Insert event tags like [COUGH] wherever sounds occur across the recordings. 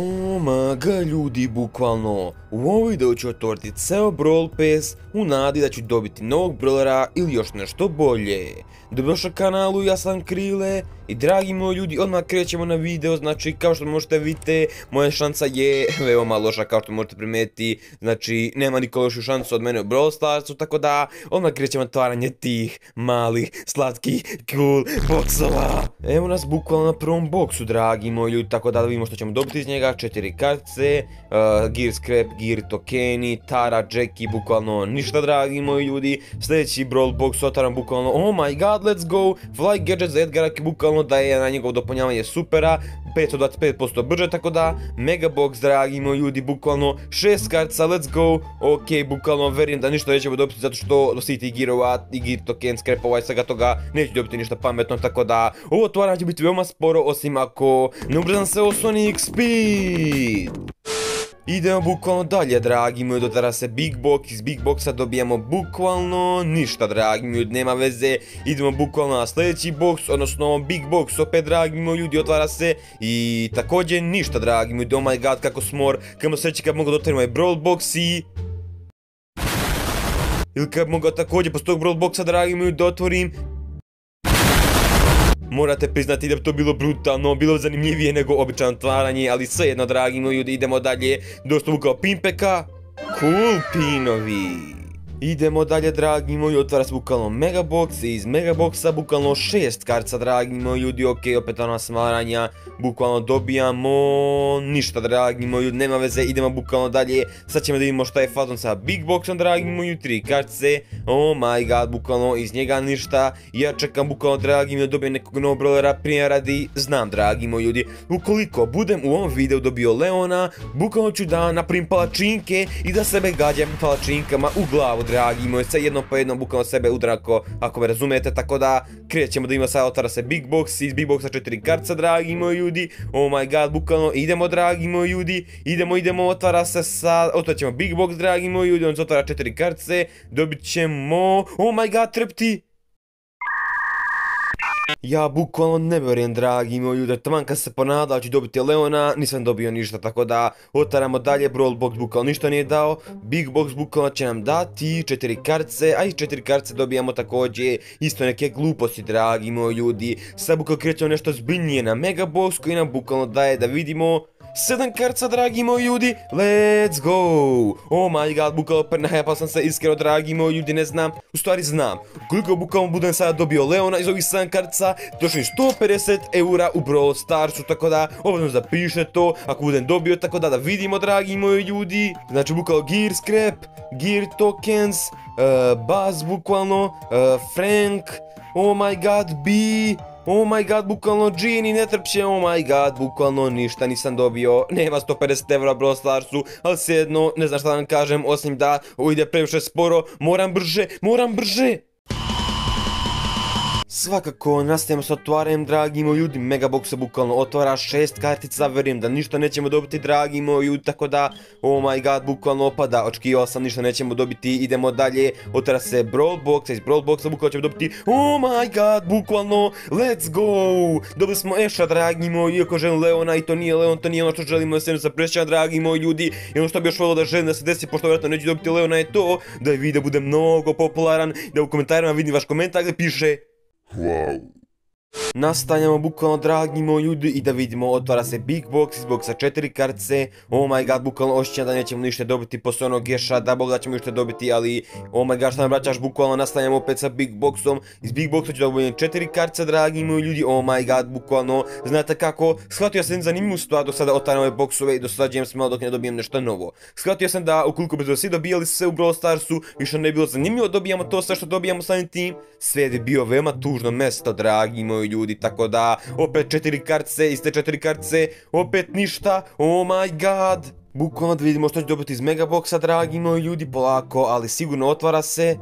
Omaga ljudi, bukvalno. U ovoj videu ću otvoriti ceo Brawl Pass u nadi da ću dobiti novog brawlera ili još nešto bolje. Dobrodošli kanalu, ja sam Krile i dragi moji ljudi, odmah krećemo na video, znači kao što možete vidjeti, moja šansa je [LAUGHS] veoma loša kao što možete primetiti, znači nema niko lošu šansu od mene u Brawl Starsu, tako da odmah krećemo otvaranje tih malih, slatkih, cool boksova. Evo nas bukvalno na prvom boksu, dragi moji ljudi, tako da vidimo što ćemo dobiti iz njega, četiri kartice, uh, Gear Scrap, Gear Tokeni, Tara, Jackie, bukvalno ništa dragi moji ljudi, sljedeći Brawl box otvaram bukvalno, oh my god, let's go, Fly Gadget za Edgara, bukvalno da je na njegovo dopunjavanje supera, 525% brže, tako da, Megabox, dragi moji ljudi, bukvalno 6 kartica, let's go, ok, bukvalno verujem da ništa nećemo dobiti zato što do tih girova i gir token, scrapova i svega toga neću dobiti ništa pametno, tako da, ovo otvaranje će biti veoma sporo, osim ako ne ubrzam se o Sonic Speed. Idemo bukvalno dalje, dragi moji, dotada se Big Box, iz Big Boxa dobijamo bukvalno ništa, dragi moji, nema veze, idemo bukvalno na sljedeći box, odnosno Big Box, opet, dragi moji ljudi, otvara se i također ništa, dragi moji, oh my god, kako smor, kamo sreći kad mogu dotvoriti ovaj Brawl Box i... Ili kad mogu također posto tog Brawl Boxa, dragi moji, da otvorim Morate priznati da bi to bilo brutalno, bilo zanimljivije nego običajno otvaranje, ali svejedno dragi moji ljudi idemo dalje, dosta kao Pimpeka, cool pinovi. Idemo dalje dragi moji, otvara se bukvalno Megabox i iz Megaboxa bukvalno šest kartica dragi moji ljudi, ok, opet ona smaranja, bukvalno dobijamo ništa dragi moji ljudi, nema veze, idemo bukvalno dalje, sad ćemo da vidimo šta je fazon sa Big Boxom dragi moji, tri kartice, oh my god, bukvalno iz njega ništa, ja čekam bukvalno dragi moji dobijem nekog novog brawlera, prije radi, znam dragi moji ljudi, ukoliko budem u ovom videu dobio Leona, bukvalno ću da napravim palačinke i da sebe gađam palačinkama u glavu dragi moji, sve jedno po jedno bukvalno sebe udrako, ako me razumijete, tako da krećemo da ima sad otvara se Big Box, iz Big Boxa četiri karca, dragi moji ljudi, oh my god, bukvalno, idemo dragi moji ljudi, idemo, idemo, otvara se sad, otvarat ćemo Big Box, dragi moji ljudi, on se otvara četiri karce, dobit ćemo, oh my god, trepti, ja bukvalno ne vjerujem dragi moji ljudi, taman kad se ponadao ću dobiti Leona, nisam dobio ništa, tako da otvaramo dalje, Brawl Box bukvalno ništa nije dao, Big Box bukvalno će nam dati četiri karce, a iz četiri karce dobijamo također isto neke gluposti dragi moji ljudi, sad bukvalno krećemo nešto zbiljnije na Mega Box koji nam bukvalno daje da vidimo 7 karca, dragi moji ljudi, let's go! Oh my god, bukalo prenahajapal sam se iskreno, dragi moji ljudi, ne znam, u stvari znam. Koliko bukalo budem sada dobio Leona iz ovih 7 karca, došli 150 eura u Brawl Starsu, tako da, obvezno zapiše to, ako budem dobio, tako da da vidimo, dragi moji ljudi. Znači, bukalo Gear Scrap, Gear Tokens, uh, Buzz bukvalno, uh, Frank, oh my god, B, Oh my god, bukvalno Gini ne trpće, oh my god, bukvalno ništa nisam dobio, nema 150 evra Brawl Starsu, ali svejedno, ne znam šta vam kažem, osim da ide previše sporo, moram brže, moram brže! Svakako, nastavimo s otvaranjem, dragi moji ljudi, Megabox se bukvalno otvara šest kartica, verujem da ništa nećemo dobiti, dragi moji ljudi, tako da, oh my god, bukvalno opada, očekivao sam, ništa nećemo dobiti, idemo dalje, otvara se Brawl Box, iz Brawl Boxa bukvalno ćemo dobiti, oh my god, bukvalno, let's go, dobili smo Eša, dragi moji, iako želim Leona i to nije Leon, to nije ono što želimo da se sa prešća, dragi moji ljudi, i ono što bi još volio da želim da se desi, pošto vjerojatno neću dobiti Leona je to, da je video bude mnogo popularan, da u komentarima vidim vaš komentar gdje piše Wow. Nastanjamo bukvalno dragi moji ljudi i da vidimo otvara se Big Box iz boxa četiri kartice. Oh my god bukvalno osjećam da nećemo ništa dobiti posle onog geša da bog da ćemo ništa dobiti ali Oh my god šta nam vraćaš bukvalno nastanjamo opet sa Big Boxom. Iz Big Boxa ću dobiti četiri kartice dragi moji ljudi Oh my god bukvalno. Znate kako shvatio sam zanimljivu stvar do sada otvaram ove boksove i dosađujem se malo dok ne dobijem nešto novo. Shvatio sam da ukoliko bi svi dobijali sve u Brawl Starsu više ne bi bilo zanimljivo dobijamo to sve što dobijamo samim tim. Sve je bio veoma tužno mesto dragi moji ljudi, tako da opet četiri kartice, iste četiri kartice, opet ništa, oh my god. Bukvalno da vidimo što će dobiti iz Megaboxa, dragi moji ljudi, polako, ali sigurno otvara se.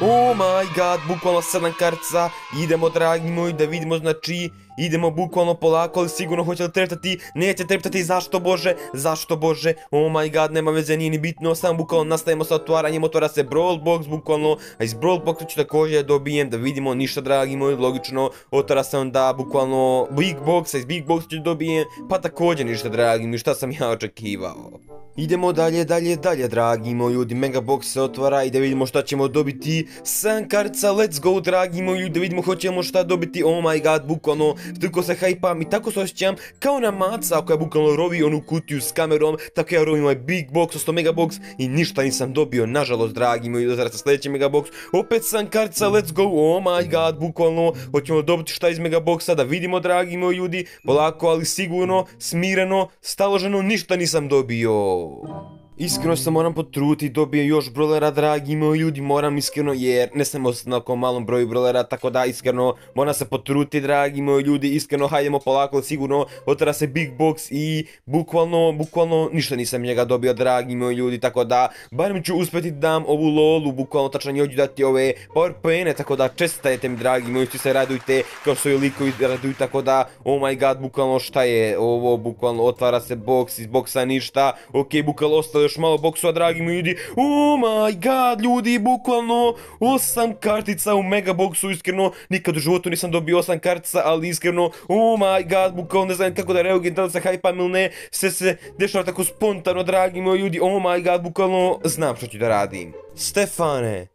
Oh my god, bukvalno sedam kartica, idemo dragi moji da vidimo znači idemo bukvalno polako, ali sigurno hoće li treptati, neće treptati, zašto bože, zašto bože, oh my god, nema veze, nije ni bitno, samo bukvalno nastavimo sa otvaranjem, otvara se Brawl Box, bukvalno, a iz Brawl Boxa ću također dobijem da vidimo ništa dragi moji, logično, otvara se onda bukvalno Big Box, a iz Big Boxa ću dobijem, pa također ništa dragi mi, šta sam ja očekivao. Idemo dalje, dalje, dalje, dragi moji ljudi, Megabox se otvara i da vidimo šta ćemo dobiti. 7 kartica, let's go, dragi moji ljudi, da vidimo hoćemo šta dobiti, oh my god, bukvalno, toliko se hajpam i tako se osjećam kao na maca koja bukvalno rovi onu kutiju s kamerom, tako ja rovim ovaj Big Box, 100 Megabox i ništa nisam dobio, nažalost, dragi moji ljudi, sa sljedeći Megabox, opet 7 kartica, let's go, oh my god, bukvalno, hoćemo dobiti šta iz Megaboxa, da vidimo, dragi moji ljudi, polako, ali sigurno, smireno, staloženo, ništa nisam dobio. Whoa. Iskreno se moram potruti, dobijem još brolera, dragi moji ljudi, moram iskreno, jer ne sam na malom broju brolera, tako da iskreno moram se potruti, dragi moji ljudi, iskreno hajdemo polako, sigurno otvara se big box i bukvalno, bukvalno ništa nisam njega dobio, dragi moji ljudi, tako da barem ću uspjeti dam ovu lolu, bukvalno tačno hoću dati ove powerpoine, tako da čestajte mi, dragi moji, svi se radujte, kao što likovi raduju, tako da, oh my god, bukvalno šta je ovo, bukvalno otvara se box, iz boxa ništa, ok, bukvalno ostalo još malo boksova, dragi moji ljudi. Oh my god, ljudi, bukvalno osam kartica u megaboxu, iskreno, nikad u životu nisam dobio osam kartica, ali iskreno, oh my god, bukvalno ne znam kako da reagujem, da li se hajpam ili ne, sve se dešava tako spontano, dragi moji ljudi, oh my god, bukvalno znam što ću da radim. Stefane,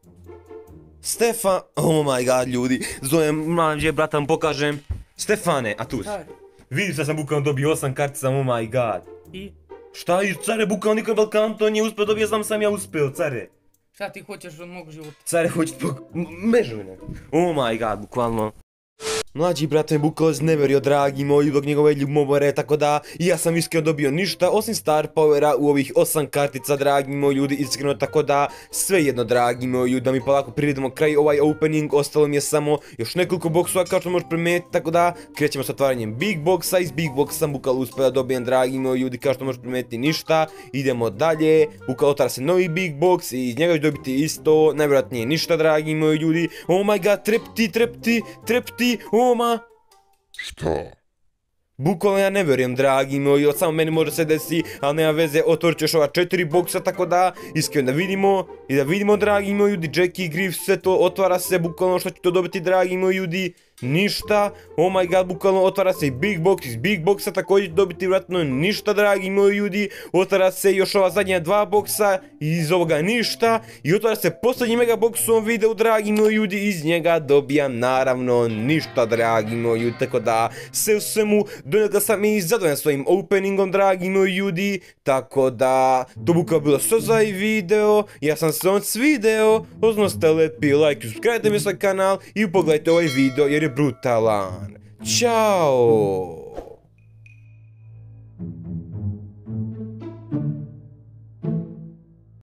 Stefan, oh my god, ljudi, zovem mlađe brata, mu pokažem. Stefane, a tu si. Vidiš da sam bukvalno dobio osam kartica, oh my god. I Šta i care, bukvalno niko Balkan to nije uspio, dobio sam sam ja uspio, care. šta ti hoćeš od mog života? Care, hoće pok... Mežu me. Oh my god, bukvalno. Mlađi brat me bukvalno izneverio, dragi moji, dok njegove ljubomore, tako da ja sam iskreno dobio ništa, osim star powera u ovih 8 kartica, dragi moji ljudi, iskreno, tako da sve jedno, dragi moji ljudi, da mi polako privedemo kraj ovaj opening, ostalo mi je samo još nekoliko boksova kao što možeš primijetiti, tako da krećemo s otvaranjem big boxa, iz big boxa sam bukvalno uspio da dobijem, dragi moji ljudi, kao što možeš primijetiti ništa, idemo dalje, bukvalno otvara se novi big box i iz njega ću dobiti isto, najvjerojatnije ništa, dragi moji ljudi, oh my god, trepti, trepti, trepti, oh my... Šta? Bukvalno ja ne vjerujem, dragi moji, samo meni može se desi, ali nema veze, otvorit ćeš ova četiri boksa, tako da, iskreno da vidimo, i da vidimo, dragi moji ljudi, Jackie Griff, sve to otvara se, bukvalno što ću to dobiti, dragi moji ljudi, ništa, oh my god, bukvalno otvara se i Big Box, iz Big Boxa također dobiti vratno ništa, dragi moji ljudi, otvara se još ova zadnja dva boksa, iz ovoga ništa, i otvara se posljednji mega box u ovom videu, dragi moji ljudi, iz njega dobijam naravno ništa, dragi moji ljudi, tako da, sve u svemu, donekle sam i zadovoljan svojim openingom, dragi moji ljudi, tako da, to bukvalno bilo sve za ovaj video, ja sam se on svideo, oznaste lepi like, subscribe mi svoj kanal i pogledajte ovaj video jer je Brutalán. Tchau!